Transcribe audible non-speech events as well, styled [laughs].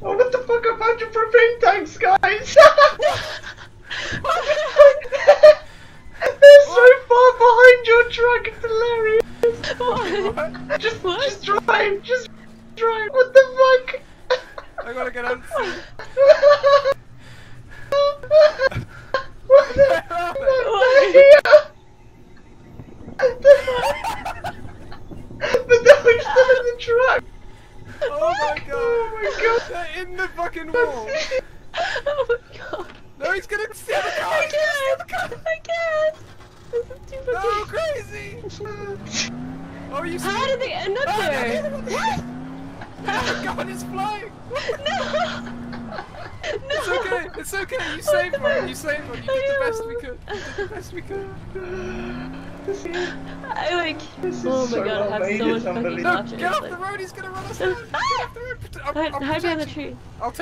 to fuck up at your propane tanks, guys! [laughs] They're so far behind your truck, it's hilarious! What? Just, What? just drive, just drive, what the fuck? I gotta get out. [laughs] what the What? But now we're still in the truck! Oh my god! Oh my god! They're in the fucking wall! Oh my god. No, he's gonna steal the car! I gonna steal the car! can't! I can't! This is too No, fucking... crazy! Oh, you? How did they end up Oh, there? no, What? The gun is flying! No! No! It's okay, you saved one, you saved one, you did the best we could. You did the best we could. I like. Oh my so god, I have so much it's fucking unbelievable. No, options. get off the road, he's gonna run us down! Ah! Get off the road! I'm, Hide, I'm hide behind the tree. I'll take